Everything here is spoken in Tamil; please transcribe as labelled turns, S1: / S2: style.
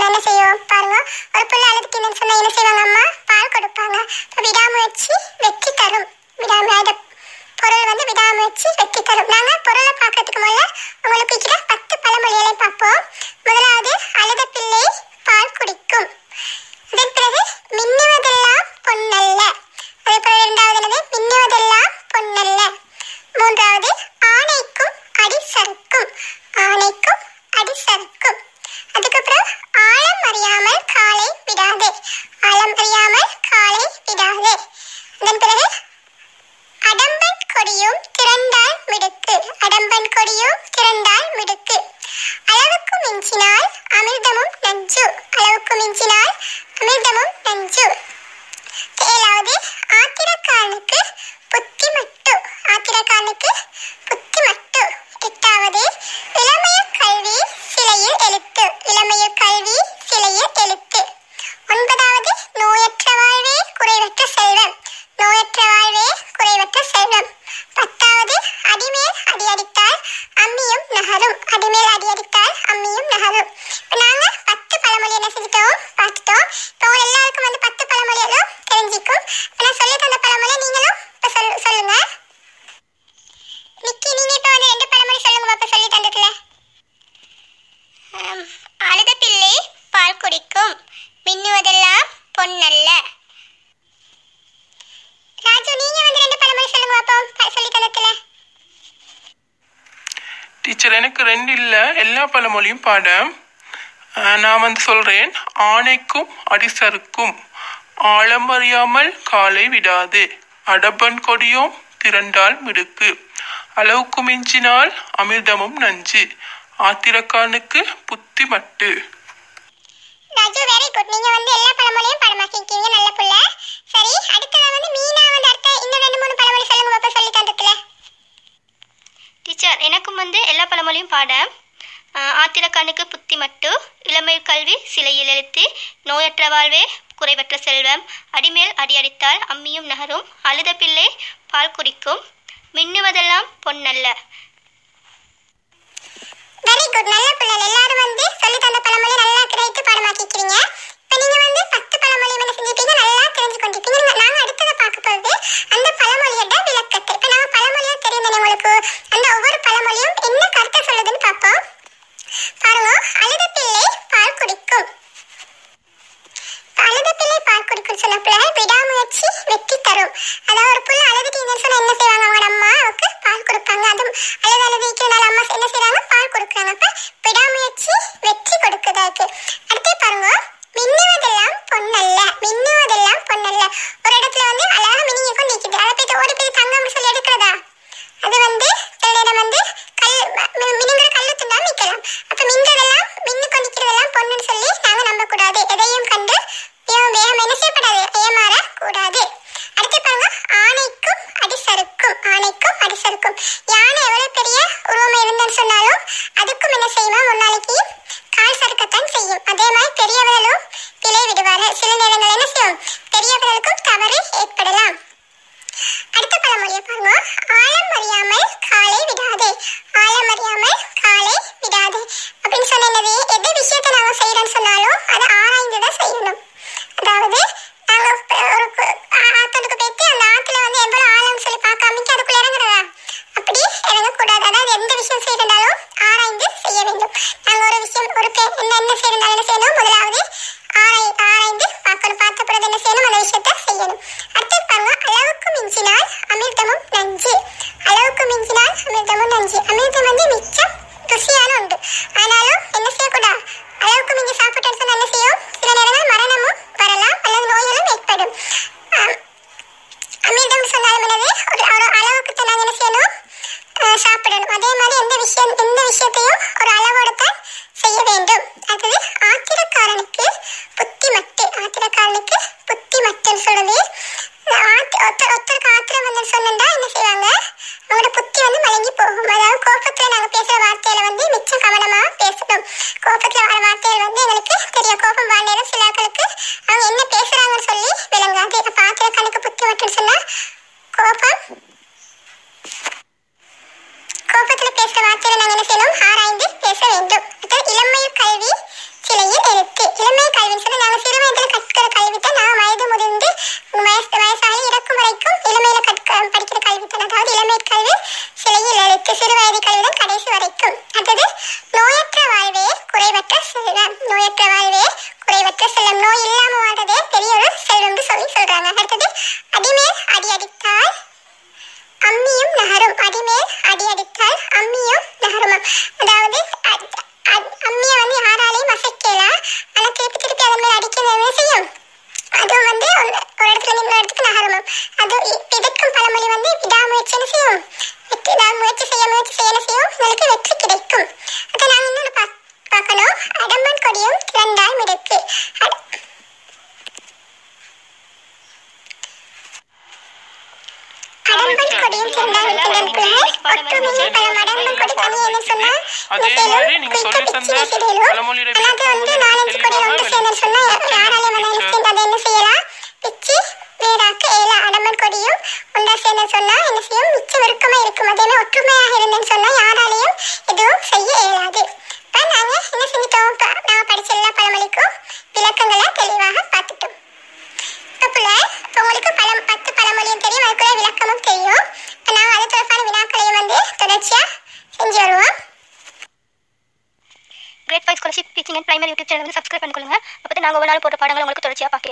S1: இருந்தா என்ன செய்யும். பாருங்க ஒரு பிள்ளை அழுதுக்கின்னு சொன்னா என்ன செய்வாங்க அம்மா? பால் கொடுப்பாங்க. விடாமுயற்சி வெற்றி தரும். விடாம பொருள் வந்து விடாமுயற்சி வெற்றி தரும். நாங்க பொருளை பார்க்கறதுக்கு முதல்ல உங்களுக்கு இருக்கிற பத்து பழமொழிகளை பார்ப்போம். அடம்பன் திறந்தால் மிடுக்கு. அளவுக்கு மிஞ்சினால் அமிர்தமும் நஞ்சு. அளவுக்கு மிஞ்சினால் அமிர்தமும் நஞ்சு. ஏழாவது ஆத்திரக்காரனுக்கு புத்தி மட்டு ஆத்திரக்காரனுக்கு புத்தி மட்டு எட்டாவது இளமையர் கல்வி சிலையில் எழுத்து இளமையர் கல்வி சிலையில் எழுத்து ஒன்பதாவது நோயற்ற வாழ்வே குறைவற்ற செல்வம் நோயற்ற வாழ்வே குறைவற்ற செல்வம் பத்தாவது அடிமேல் அடி அடித்தால் அம்மியும் நகரும் அடிமேல் அடி அடித்தால் அம்மியும் நகரும் இப்ப நாங்க பத்து பழமொழி என்ன செஞ்சுட்டோம் பார்த்துட்டோம் இப்போ உங்க எல்லாருக்கும் வந்து பத்து பழமொழிகளும் தெரிஞ்சிக்கும் இப்ப நான் சொல்லி தந்த பழமொழி நீங்களும் இப்ப சொல் சொல்லுங்க நிக்கி நீங்க இப்ப வந்து ரெண்டு பழமொழி சொல்லுங்க பாப்பா சொல்லி தந்ததுல ஆம், அழுத பிள்ளை பால் குடிக்கும் மின்னுவதெல்லாம் பொன்னல்ல ராஜு நீங்க வந்து ரெண்டு பழமொழி சொல்லுங்க பாப்போம் ப- சொல்லி தந்ததுல
S2: டீச்சர் எனக்கு ரெண்டு இல்லை எல்லா பழமொழியும் பாட நான் வந்து சொல்கிறேன் ஆணைக்கும் அடிசருக்கும் ஆழம் அறியாமல் காலை விடாது. அடப்பன் கொடியும் திரண்டால் மிடுக்கு. அளவுக்கு மிஞ்சினால் அமிர்தமும் நஞ்சு. ஆத்திரக்கானுக்கு புத்தி மட்டு.
S1: ராஜு வெரி குட் நீங்க வந்து எல்லா பழமொழியும் பாடமாக்கிருக்கீங்க நல்ல புள்ள. சரி அடுத்ததா வந்து மீனா வந்து அடுத்த இன்னும் ரெண்டு மூணு பழமொழி
S3: எல்லா பழமொழியும் பாடம் ஆஹ் ஆத்திரக்கண்ணுக்கு புத்தி மட்டு இளமை கல்வி சிலையில் எழுத்து நோயற்ற வாழ்வே குறைவற்ற செல்வம் அடிமேல் அடியடித்தால் அம்மியும் நகரும் அழுத பிள்ளை பால் குடிக்கும் மின்னுவதெல்லாம் பொன்னல்ல.
S1: வெரி குட் நல்ல பிள்ளைகள். எல்லாரும் வந்து சொல்லி தந்த பழமொழி நல்லா கிடைத்து பாடமாக்கிக்கிறீங்க. இப்போ நீங்கள் வந்து பத்து பழமொழி என்ன செஞ்சிருப்பீங்க. நல்லா தெரிஞ்சு கொண்டிருப்பீங்க நாங்கள் அடுத்ததை பார்க்க போகிறது அந்த பழமொழியோட விளக்கத்தை இப்போ நம்ம பழமொழியா தெரியும் தானே உங்களுக்கு அந்த ஒவ்வொரு பழமொழியும் என்ன கருத்தை சொல்லுதுன்னு பார்ப்போம் பாருங்க அழுத பிள்ளை பால் குடிக்கும் இப்ப அழுத பிள்ளை பால் குடிக்கும் சொன்ன பிள்ளை விடாமுயற்சி வெற்றி தரும் அதாவது ஒரு புள்ள அழுதுட்டீங்கன்னு சொன்னா என்ன செய்வாங்க அவங்க அம்மா அவருக்கு பால் கொடுப்பாங்க அதுவும் அழுது அழுது இருக்கிறனால அம்மா என்ன செய்றாங்க பால் கொடுக்குறாங்க அப்ப வச்சு வெற்றி கொடுக்குதா. இருக்கு அடுத்து பாருங்க மின்னுவதெல்லாம் பொன்னல்ல மின்னுவதெல்லாம் பொன்னல்ல ஒரு இடத்துல வந்து அழகா மினிங்க கொண்டு நிக்குது அதை போய் ஓடி போய் தங்கம்னு சொல்லி எடுக்கிறதா அது வந்து சில நேரம் வந்து கல் மி- மினுங்கிற கல்லு துண்டா நிக்கலாம் அப்ப மின்றதெல்லாம் மின்னு கொண்டிக்கிறதெல்லாம் பொண்ணுன்னு சொல்லி நாங்க நம்ப கூடாது எதையும் கண்டு மிகவும் வேகம் என்ன செய்யப்படாது ஏமாற கூடாது அடுத்து பாருங்க ஆணைக்கும் அடிசறுக்கும் ஆணைக்கும் அடிசறுக்கும் யானை எவ்வளவு பெரிய உருவம் இருந்தேன்னு சொன்னாலும் அதுக்கும் என்ன செய்யுமா ஒரு நாளைக்கு கால் சறுக்கத்தான் செய்யும் அதே மாதிரி பெரியவர்களும் பிழை விடுவார்கள் சில நேரங்கள் என்ன செய்யும் பெரியவர்களுக்கும் தவறு ஏற்படலாம் அடுத்த பழமொழியை பாருங்க ஆழம் அறியாமல் காலை விடாதே ஆழம் அறியாமல் காலை விடாது. அப்படின்னு சொன்னது எது விஷயத்தை நாம செய்யறோம்னு சொன்னாலும் அதை ஆராய்ந்து தான் செய்யணும். அதாவது நாங்க இப்ப ஒரு கு- ஆ- ஆத்தோட்டுக்கு போயிட்டு அந்த ஆத்துல வந்து எவ்வளவு ஆழம்னு சொல்லி பார்க்காமக்கு அதுக்குள்ள இறங்குறதா அப்படி இறங்கக்கூடாது அதாவது எந்த விஷயம் செய்யறதாலும் ஆராய்ந்து செய்ய வேண்டும் நாங்க ஒரு விஷயம் ஒரு பே- என்ன என்ன செய்யறதாலும் என்ன செய்யணும் முதலாவது ஆராய் ஆராய்ந்து பார்க்கணும் பார்த்த பிறகு என்ன செய்யணும் அந்த விஷயத்தை செய்யணும் அடுத்து பாருங்க அளவுக்கு மிஞ்சினால் அமிர்தமும் நஞ்சு அளவுக்கு மிஞ்சினால் அமிர்தமும் நஞ்சு அமிர்தம் வந்து மிச்சம் ருசியான உண்டு ஆனாலும் என்ன செய்யக்கூடாது அளவுக்கு மிஞ்சி சாப்பிட்டேன்னு சொன்னா என்ன செய்யும் சில நேரங்கள் மரணமும் வரலாம் அல்லது நோய்களும் ஏற்படும் ஆம். அமிர்தம் சொன்னாலும் என்னது ஒரு ஒரு அளவுக்கு தான் நாங்கள் என்ன செய்யணும் அஹ் சாப்பிடணும் அதே மாதிரி எந்த விஷயம் எந்த ஒரு அளவோடு தான் செய்ய வேண்டும். அடுத்தது ஆத்திரக்காரனுக்கு புத்தி மட்டு ஆத்திரக்காரனுக்கு புத்தி மட்டுன்னு சொல்றது ஒருத்தர் ஒருத்தருக்கு ஆத்திரம் வந்து சொன்னா என்ன செய்வாங்க? அவங்களோட புத்தி வந்து மலங்கி போகும். அதாவது கோபத்துல நாங்க பேசுற வார்த்தையில வந்து மிச்சம் கவனமா பேசணும். கோபத்துல வர வார்த்தைகள் வந்து எங்களுக்கு தெரிய கோபம் வர நேரம் சிலர்களுக்கு அவங்க என்ன பேசுறாங்கன்னு சொல்லி விளங்காது அப்ப ஆத்திரக்காரனுக்கு புத்தி மட்டும் சொன்னா கோபம் கோபத்துல பேசுற வார்த்தையில நாங்க என்ன செய்யணும் ஆராய்ந்து பேச வேண்டும் அடுத்து இளமை கல்வி சிலையில் எழுத்து இளமை கல்வின்னு சொன்னா நாங்க சிறு வயதுல கற்கிற கல்வி தான் அடிமேல் அடி அடித்தால் அம்மியும் நகரும் அடிமேல் அடி அடித்தால் அம்மியும் நகருமாம். அதாவது அம்மியை வந்து யாராலையும் அசைக்கலாம் ஆனா திருப்பி திருப்பி அதன் மேல் அடிக்கிறது செய்யும்? அதுவும் வந்து ஒரு இடத்துல இன்னொரு இடத்துக்கு நகருமாம். அது இதற்கும் பழமொழி வந்து விடாமுயற்சி என்ன செய்யும்? வெற்றி நான் முயற்சி செய்ய முயற்சி செய்ய செய்யும்? உங்களுக்கு வெற்றி கிடைக்கும். அதை நாங்கள் இன்னொன்று பா பார்க்கணும். அடம்பன் கொடியும் திறந்தால் மிடுக்கு அட- அடம்பன் கொடியும் திறந்தால் மிடுக்கு ஒற்றுமையில் பல
S2: அதே மாதிரி நீங்க சொல்லி தந்த பழமொழியோட விளக்கம்
S1: சேர்ந்து சொன்னா என்ன செய்யும்? மிச்சம் இறுக்கமா இருக்கும். அதே ஒற்றுமையாக இருந்தேன்னு சொன்னா யாராலையும் எதுவும் செய்ய இயலாது இப்ப நாங்க என்ன செஞ்சிட்டோம் இப்ப நாம படிச்ச எல்லா பழமொழிக்கும் விளக்கங்களை தெளிவாக பார்த்துட்டோம் இப்ப புள்ள இப்ப உங்களுக்கு பழம் பத்து பழமொழியும் தெரியும் அதுக்குள்ள விளக்கமும் தெரியும் இப்ப நாம அது தொடர்பான வினாக்களையும் வந்து தொடர்ச்சியா செஞ்சு வருவோம்
S3: grade five scholarship teaching and primary YouTube channel வந்து சப்ஸ்கிரைப் பண்ணிக்கொள்ளுங்க. அப்போ நாங்கள் ஒரு நாள் போட்ட பாடங்கள் உங்களுக்கு தொடர்ச்சியாக பார்க்கலாம்